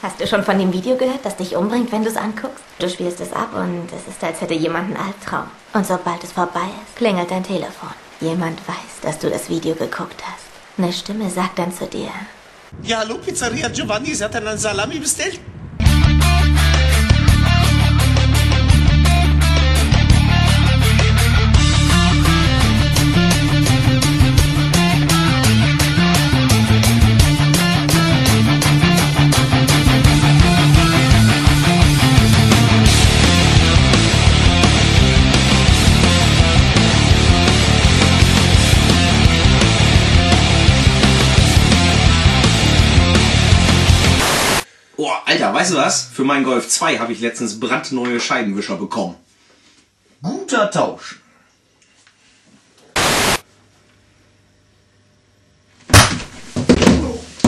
Hast du schon von dem Video gehört, das dich umbringt, wenn du es anguckst? Du spielst es ab und es ist, als hätte jemand einen Albtraum. Und sobald es vorbei ist, klingelt dein Telefon. Jemand weiß, dass du das Video geguckt hast. Eine Stimme sagt dann zu dir. Ja, hallo, Pizzeria Giovanni, Sie hat einen Salami bestellt? Oh, Alter, weißt du was? Für meinen Golf 2 habe ich letztens brandneue Scheibenwischer bekommen. Guter Tausch.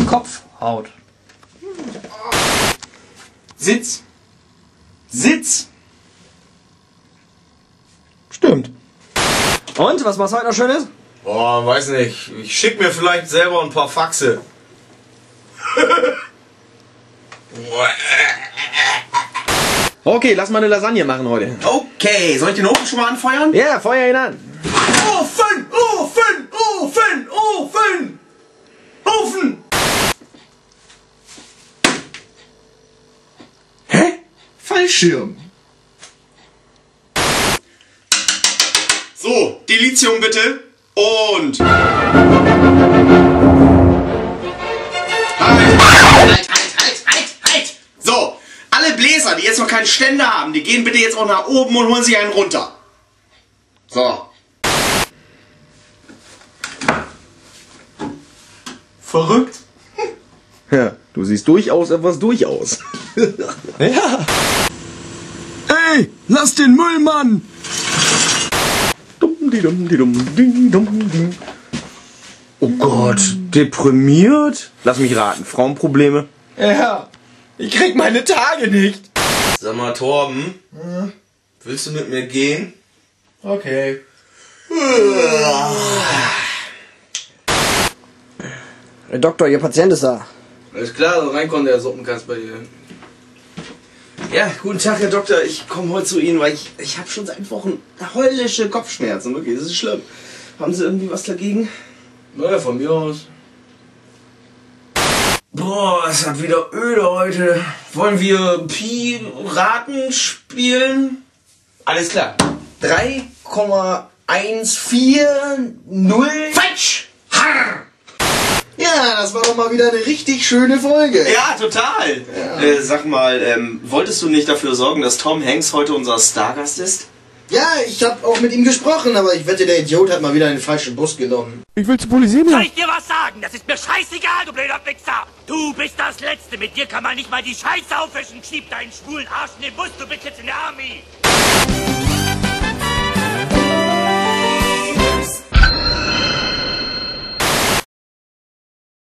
Kopfhaut. Sitz. Sitz. Stimmt. Und, was machst du heute noch Schönes? Boah, weiß nicht. Ich schick mir vielleicht selber ein paar Faxe. Okay, lass mal eine Lasagne machen heute. Okay, soll ich den Ofen schon mal anfeuern? Ja, feuer ihn an. Ofen, Ofen, Ofen, Ofen! Ofen! Hä? Fallschirm. So, die Lithium bitte. Und. Keinen Ständer haben, die gehen bitte jetzt auch nach oben und holen sich einen runter. So. Verrückt? Ja, du siehst durchaus etwas durchaus. ja. Ey, lass den Müll, Mann! Dumm, die dumm, die dumm, die dumm, die. Oh Gott, deprimiert? Lass mich raten, Frauenprobleme? Ja, ich krieg meine Tage nicht. Sag mal, Torben, willst du mit mir gehen? Okay. Herr Doktor, Ihr Patient ist da. Alles klar, so reinkommen, der Suppenkast bei dir. Ja, guten Tag, Herr Doktor. Ich komme heute zu Ihnen, weil ich, ich habe schon seit Wochen höllische Kopfschmerzen. Wirklich, das ist schlimm. Haben Sie irgendwie was dagegen? Naja, von mir aus. Boah, es hat wieder öde heute. Wollen wir Pi-Raten spielen? Alles klar. 3,140. Falsch! Harr! Ja, das war doch mal wieder eine richtig schöne Folge. Ja, total. Äh, sag mal, ähm, wolltest du nicht dafür sorgen, dass Tom Hanks heute unser Stargast ist? Ja, ich habe auch mit ihm gesprochen, aber ich wette, der Idiot hat mal wieder den falschen Bus genommen. Soll ich dir was sagen? Das ist mir scheißegal, du blöder Wichser! Du bist das Letzte, mit dir kann man nicht mal die Scheiße aufwischen! Schieb deinen schwulen Arsch in den Bus, du bist jetzt in der Army!